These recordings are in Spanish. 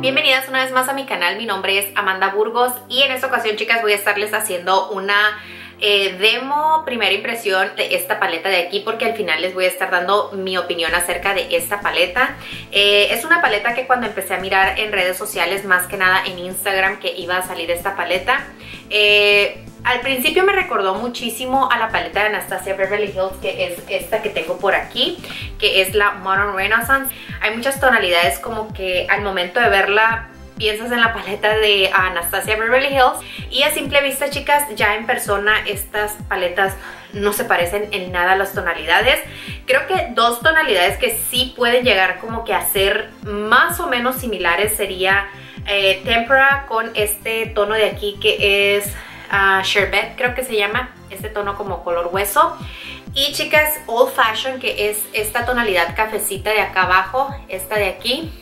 Bienvenidas una vez más a mi canal, mi nombre es Amanda Burgos y en esta ocasión chicas voy a estarles haciendo una eh, demo, primera impresión de esta paleta de aquí porque al final les voy a estar dando mi opinión acerca de esta paleta. Eh, es una paleta que cuando empecé a mirar en redes sociales, más que nada en Instagram que iba a salir esta paleta, eh, al principio me recordó muchísimo a la paleta de Anastasia Beverly Hills, que es esta que tengo por aquí, que es la Modern Renaissance. Hay muchas tonalidades como que al momento de verla piensas en la paleta de Anastasia Beverly Hills y a simple vista chicas ya en persona estas paletas no se parecen en nada a las tonalidades creo que dos tonalidades que sí pueden llegar como que a ser más o menos similares sería eh, Tempera con este tono de aquí que es uh, Sherbet, creo que se llama, este tono como color hueso. Y chicas, Old Fashion, que es esta tonalidad cafecita de acá abajo, esta de aquí.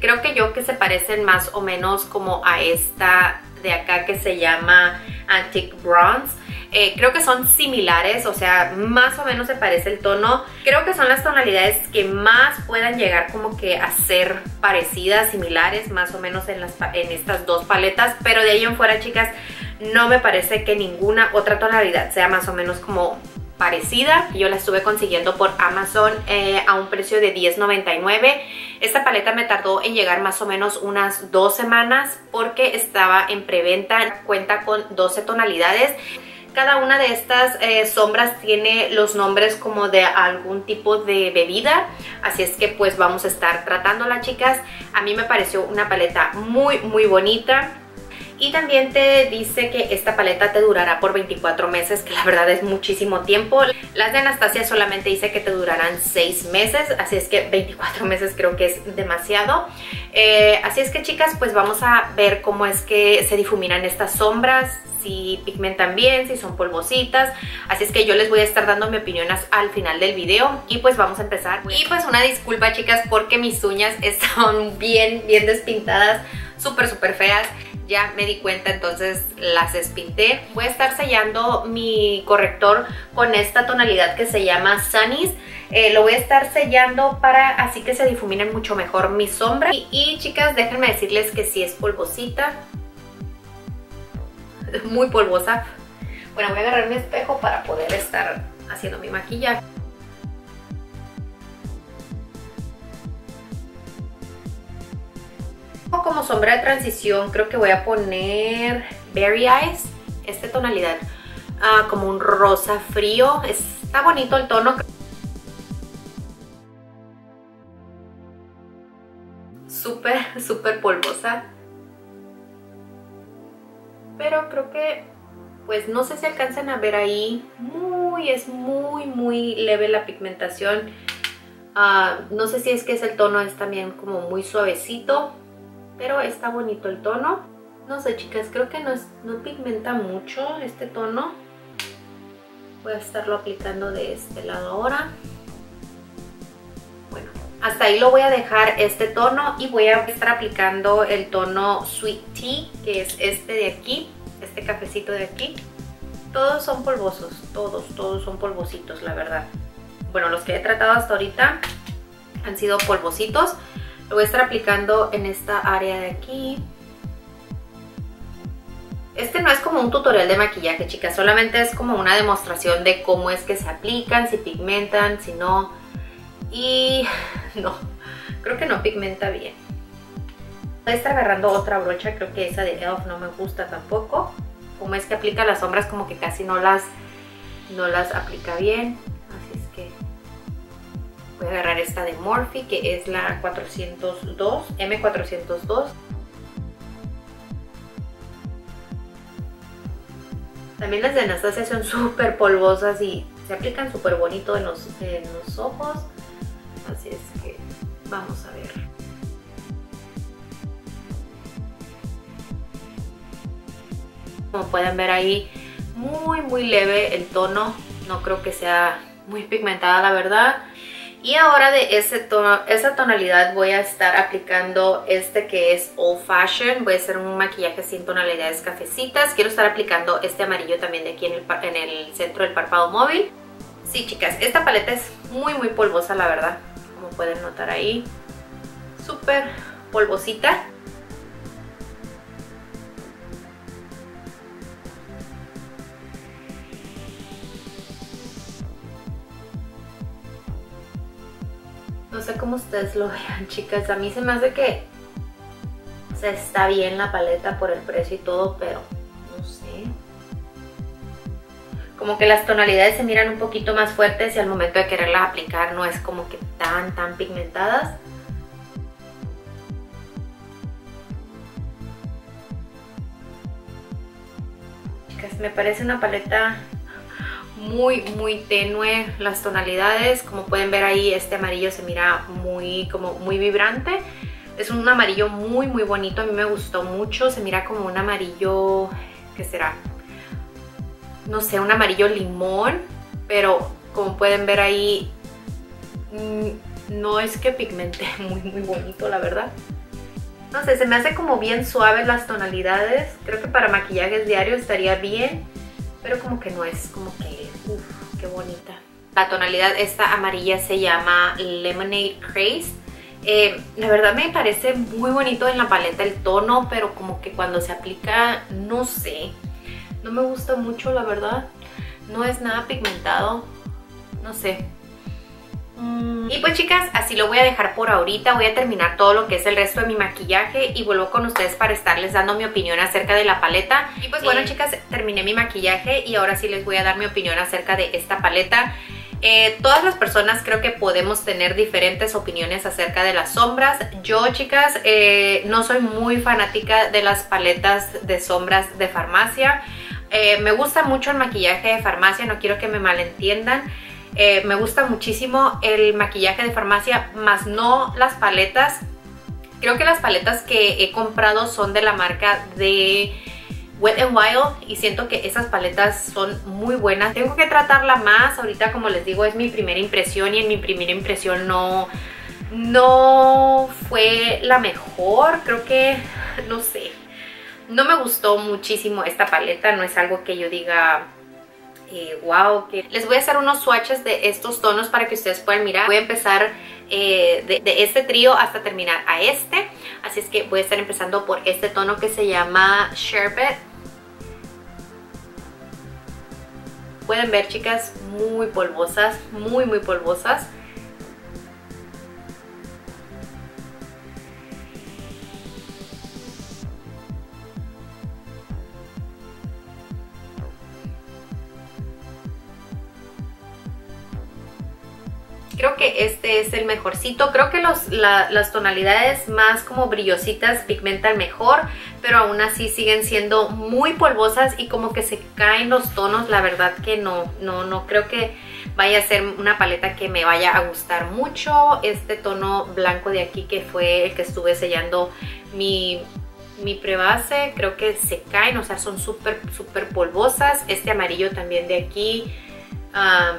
creo que yo que se parecen más o menos como a esta de acá que se llama Antique Bronze. Eh, creo que son similares, o sea, más o menos se parece el tono. Creo que son las tonalidades que más puedan llegar como que a ser parecidas, similares, más o menos en, las, en estas dos paletas. Pero de ahí en fuera, chicas, no me parece que ninguna otra tonalidad sea más o menos como parecida. Yo la estuve consiguiendo por Amazon eh, a un precio de $10.99. Esta paleta me tardó en llegar más o menos unas dos semanas porque estaba en preventa. Cuenta con 12 tonalidades. Cada una de estas eh, sombras tiene los nombres como de algún tipo de bebida. Así es que pues vamos a estar tratándola chicas. A mí me pareció una paleta muy muy bonita y también te dice que esta paleta te durará por 24 meses, que la verdad es muchísimo tiempo. Las de Anastasia solamente dice que te durarán 6 meses, así es que 24 meses creo que es demasiado. Eh, así es que chicas, pues vamos a ver cómo es que se difuminan estas sombras, si pigmentan bien, si son polvositas. Así es que yo les voy a estar dando mi opinión al final del video y pues vamos a empezar. Y pues una disculpa chicas porque mis uñas están bien, bien despintadas, súper, súper feas ya me di cuenta, entonces las espinté. Voy a estar sellando mi corrector con esta tonalidad que se llama Sunny's. Eh, lo voy a estar sellando para así que se difuminen mucho mejor mis sombras. Y, chicas, déjenme decirles que si es polvosita. Muy polvosa. Bueno, voy a agarrar mi espejo para poder estar haciendo mi maquillaje. Como sombra de transición creo que voy a poner Berry Eyes, esta tonalidad ah, como un rosa frío, está bonito el tono. Súper, súper polvosa. Pero creo que, pues no sé si alcanzan a ver ahí, muy, es muy, muy leve la pigmentación. Ah, no sé si es que es el tono, es también como muy suavecito pero está bonito el tono. No sé chicas, creo que no, no pigmenta mucho este tono. Voy a estarlo aplicando de este lado ahora. Bueno, hasta ahí lo voy a dejar este tono y voy a estar aplicando el tono Sweet Tea, que es este de aquí, este cafecito de aquí. Todos son polvosos, todos, todos son polvositos, la verdad. Bueno, los que he tratado hasta ahorita han sido polvositos. Lo voy a estar aplicando en esta área de aquí. Este no es como un tutorial de maquillaje, chicas. Solamente es como una demostración de cómo es que se aplican, si pigmentan, si no. Y no, creo que no pigmenta bien. Voy a estar agarrando otra brocha, creo que esa de ELF no me gusta tampoco. Como es que aplica las sombras como que casi no las, no las aplica bien. Voy a agarrar esta de Morphe, que es la 402, M402. También las de Anastasia son súper polvosas y se aplican súper bonito en los, en los ojos. Así es que vamos a ver. Como pueden ver ahí, muy muy leve el tono. No creo que sea muy pigmentada la verdad. Y ahora de ese tono, esa tonalidad voy a estar aplicando este que es Old Fashion. Voy a hacer un maquillaje sin tonalidades cafecitas. Quiero estar aplicando este amarillo también de aquí en el, en el centro del párpado móvil. Sí, chicas, esta paleta es muy, muy polvosa, la verdad. Como pueden notar ahí. Súper polvosita. Ustedes lo vean, chicas. A mí se me hace que o sea, está bien la paleta por el precio y todo, pero no sé. Como que las tonalidades se miran un poquito más fuertes y al momento de quererlas aplicar no es como que tan, tan pigmentadas. Chicas, me parece una paleta muy muy tenue las tonalidades como pueden ver ahí este amarillo se mira muy como muy vibrante es un amarillo muy muy bonito, a mí me gustó mucho, se mira como un amarillo, ¿qué será? No sé, un amarillo limón, pero como pueden ver ahí, mm, no es que pigmente muy muy bonito la verdad. No sé, se me hace como bien suave las tonalidades, creo que para maquillajes diarios estaría bien, pero como que no es como que, uff, qué bonita. La tonalidad esta amarilla se llama Lemonade Craze eh, la verdad me parece muy bonito en la paleta el tono, pero como que cuando se aplica, no sé. No me gusta mucho, la verdad. No es nada pigmentado. No sé. Mm. Y pues chicas, así lo voy a dejar por ahorita. Voy a terminar todo lo que es el resto de mi maquillaje y vuelvo con ustedes para estarles dando mi opinión acerca de la paleta. Y pues bueno chicas, terminé mi maquillaje y ahora sí les voy a dar mi opinión acerca de esta paleta. Eh, todas las personas creo que podemos tener diferentes opiniones acerca de las sombras. Yo, chicas, eh, no soy muy fanática de las paletas de sombras de farmacia. Eh, me gusta mucho el maquillaje de farmacia, no quiero que me malentiendan. Me gusta muchísimo el maquillaje de farmacia, más no las paletas. Creo que las paletas que he comprado son de la marca de Wet n Wild y siento que esas paletas son muy buenas. Tengo que tratarla más, ahorita como les digo es mi primera impresión y en mi primera impresión no, no fue la mejor. Creo que, no sé, no me gustó muchísimo esta paleta, no es algo que yo diga... Eh, wow, que les voy a hacer unos swatches de estos tonos para que ustedes puedan mirar. Voy a empezar eh, de, de, este trío hasta terminar a este. Así es que voy a estar empezando por este tono que se llama Sherbet. Pueden ver, chicas, muy polvosas, muy, muy polvosas. Creo que este es el mejorcito. Creo que los, las tonalidades más como brillositas pigmentan mejor, pero aún así siguen siendo muy polvosas y como que se caen los tonos. La verdad que no, no, no creo que vaya a ser una paleta que me vaya a gustar mucho. Este tono blanco de aquí que fue el que estuve sellando mi mi prebase creo que se caen, o sea, son súper, súper polvosas. Este amarillo también de aquí ah,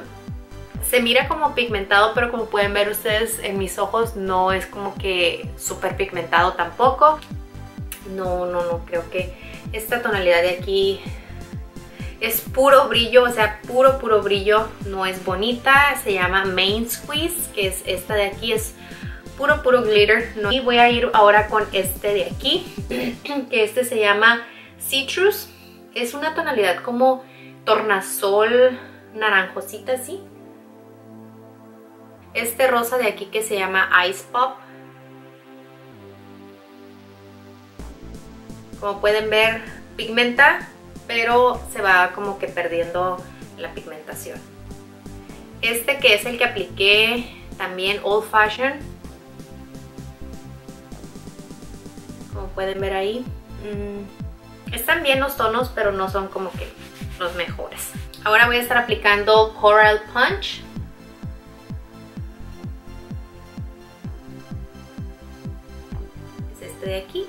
se mira como pigmentado, pero como pueden ver ustedes en mis ojos no es como que súper pigmentado tampoco. No, no, no, creo que esta tonalidad de aquí es puro brillo, o sea, puro, puro brillo. No es bonita, se llama Main Squeeze, que es esta de aquí, es puro, puro glitter. Y voy a ir ahora con este de aquí, que este se llama Citrus. Es una tonalidad como tornasol naranjosita así este rosa de aquí que se llama Ice Pop. Como pueden ver, pigmenta, pero se va como que perdiendo la pigmentación. Este que es el que apliqué también Old Fashion. Como pueden ver ahí. Mm, están bien los tonos, pero no son como que los mejores. Ahora voy a estar aplicando Coral Punch. De aquí.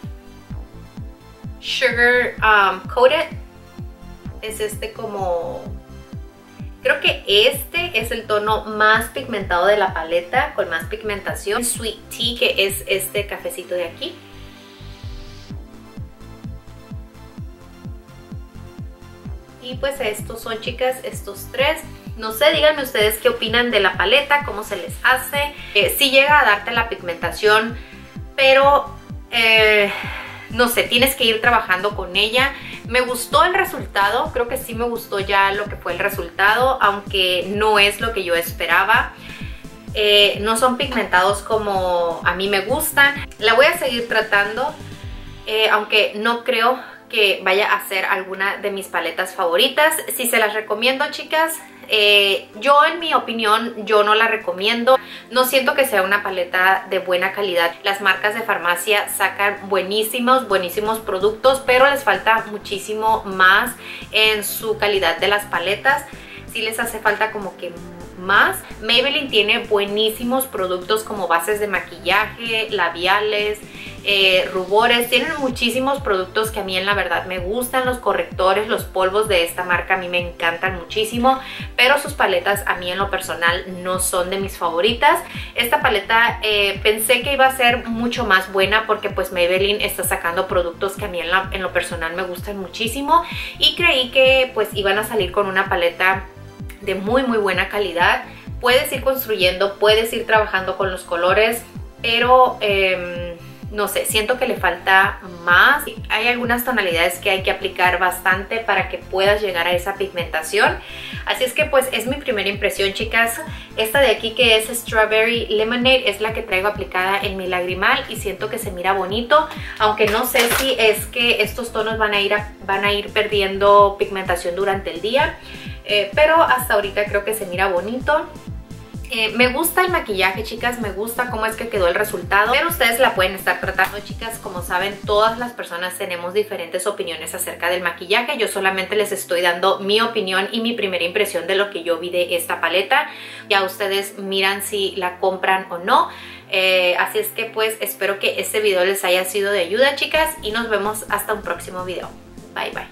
Sugar um, Coated. Es este como... Creo que este es el tono más pigmentado de la paleta, con más pigmentación. Sweet Tea, que es este cafecito de aquí. Y pues estos son, chicas, estos tres. No sé, díganme ustedes qué opinan de la paleta, cómo se les hace. Eh, sí llega a darte la pigmentación, pero eh, no sé, tienes que ir trabajando con ella. Me gustó el resultado, creo que sí me gustó ya lo que fue el resultado, aunque no es lo que yo esperaba. Eh, no son pigmentados como a mí me gustan. La voy a seguir tratando, aunque no creo que vaya a ser alguna de mis paletas favoritas. Si se las recomiendo, chicas, eh, yo en mi opinión, yo no la recomiendo. No siento que sea una paleta de buena calidad. Las marcas de farmacia sacan buenísimos, buenísimos productos, pero les falta muchísimo más en su calidad de las paletas. Sí les hace falta como que más. Maybelline tiene buenísimos productos como bases de maquillaje, labiales, eh, rubores, tienen muchísimos productos que a mí en la verdad me gustan, los correctores, los polvos de esta marca a mí me encantan muchísimo, pero sus paletas a mí en lo personal no son de mis favoritas. Esta paleta eh, pensé que iba a ser mucho más buena porque pues Maybelline está sacando productos que a mí en, en lo personal me gustan muchísimo y creí que pues iban a salir con una paleta de muy muy buena calidad. Puedes ir construyendo, puedes ir trabajando con los colores, pero... Eh, no sé, siento que le falta más. Hay algunas tonalidades que hay que aplicar bastante para que puedas llegar a esa pigmentación. Así es que pues es mi primera impresión, chicas. Esta de aquí que es Strawberry Lemonade es la que traigo aplicada en mi lagrimal y siento que se mira bonito. Aunque no sé si es que estos tonos van a ir, van a ir perdiendo pigmentación durante el día. Eh, pero hasta ahorita creo que se mira bonito. Eh, me gusta el maquillaje, chicas, me gusta cómo es que quedó el resultado, pero ustedes la pueden estar tratando, chicas. Como saben, todas las personas tenemos diferentes opiniones acerca del maquillaje. Yo solamente les estoy dando mi opinión y mi primera impresión de lo que yo vi de esta paleta. Ya ustedes miran si la compran o no. Eh, así es que pues espero que este video les haya sido de ayuda, chicas, y nos vemos hasta un próximo video. Bye, bye.